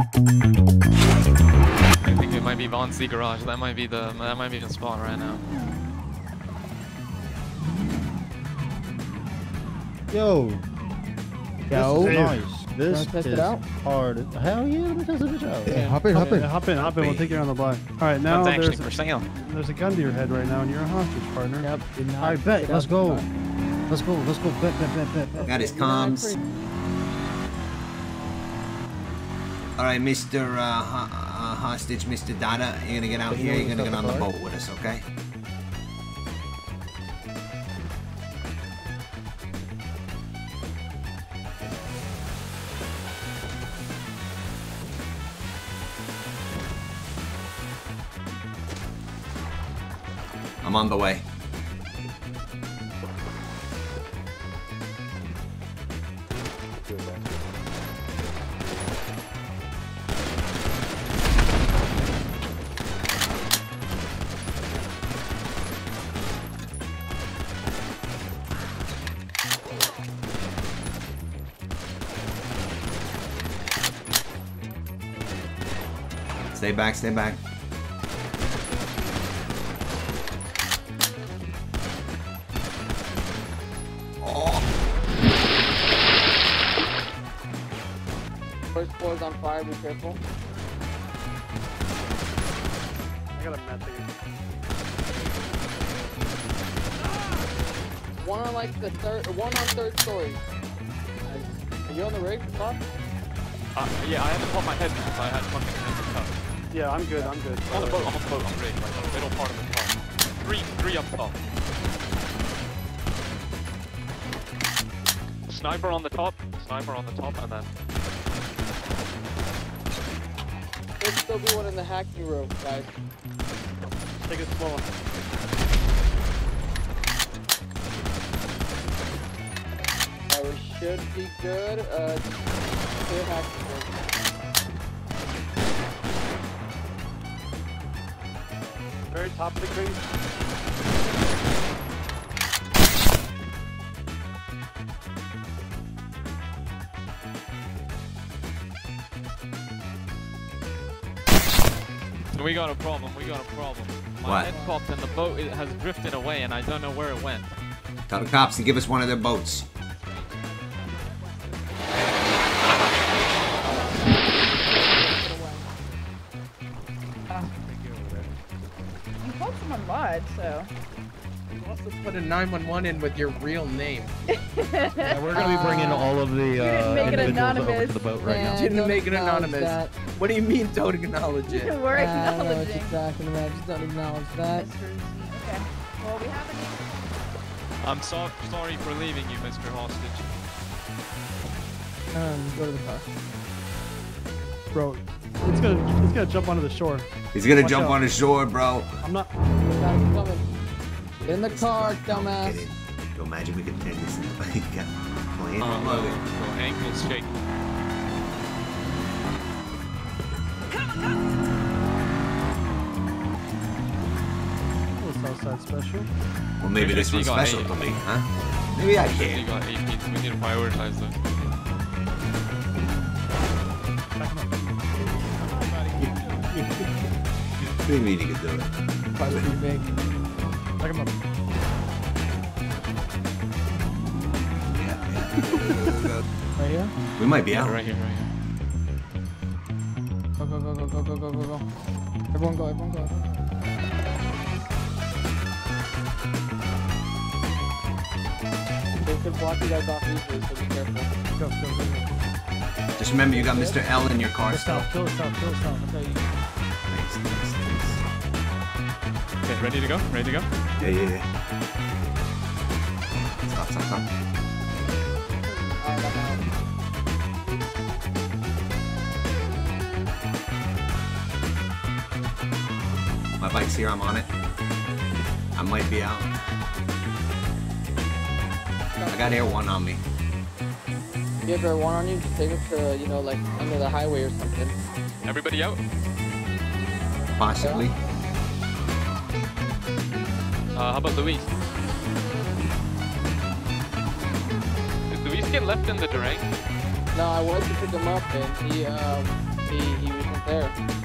I think it might be Von C garage. That might be the that might be the spot right now. Yo. Yo. This is nice. This test is it out? hard. Hell yeah, let me test this out. Yeah, hop in, hop Yeah, in. hop in, hop in. We'll take you around the block. All right, now That's actually there's for sale. there's a gun to your head right now, and you're a hostage, partner. Yep. did not All right, bet. Let's go. Let's go. Let's go. Bet, bet, bet, bet, bet. Got his You're comms. All right, Mr. Uh, uh, hostage, Mr. Dada, you're gonna get out here. You're gonna get on the boat with us, okay? I'm on the way. Stay back, stay back. First floor's on fire. Be careful. I got a message. One on like the third. One on third story. Are you on the rig? Top? Uh, yeah, I had to pop my head because I had fucking hands up. Yeah, I'm good. I'm good. I'm On the boat, I'm on the boat, on the rig, like the middle part of the top. Three, three up top. Sniper on the top, sniper on the top, and then There's still be one in the hacking room, guys. Take it slow. Uh, we should be good. Uh, clear hacking room. Very top of the crate. we got a problem. We got a problem. My What? head popped and the boat it has drifted away, and I don't know where it went. Tell the cops to give us one of their boats. Someone mod, so. You also put a 911 in with your real name. Yeah, we're gonna be bringing all of the uh, make individuals over to the boat right Yeah, now. Didn't make it anonymous. that. What do you mean don't acknowledge it? We're Uh, I know what acknowledging. you're talking about. Just don't acknowledge that. Mr. Z. Okay. Well, we have an I'm so sorry for leaving you, Mr. Hostage. Um, go to the car. Bro, it's gonna it's gonna jump onto the shore. He's gonna Watch jump out. on the shore, bro. I'm not. Guys are coming. Get in the car, dumbass. Get in. Yo, imagine we could turn this into like a plane. Oh, Look look, at- ankles shake. Oh, special. Well, maybe this You special eight. to me, huh? Maybe I We can. got 18. We need to prioritize those. What do you mean you can do it? Probably too big. Back him up. Yeah, yeah. Right here? we might be out. Right here, right here. Go, go, go, go, go, go, go, go, go. Everyone go, everyone go. Everyone go. They could block you guys off easily, so be careful. Go, go, go, go. Just remember, you got Mr. L in your car Kill still. stop, kill stop, kill stop. Okay, you Thanks, thanks, thanks. Okay, ready to go? Ready to go? Yeah, yeah, yeah. Stop, stop, stop. Alright, I'm out. My bike's here, I'm on it. I might be out. I got air one on me. If you have air one on you, just take it to, you know, like under the highway or something. Everybody out? Possibly. Uh, how about Luis? Did Luis get left in the Durang? No, I went to pick him up and he, um, he, he wasn't there.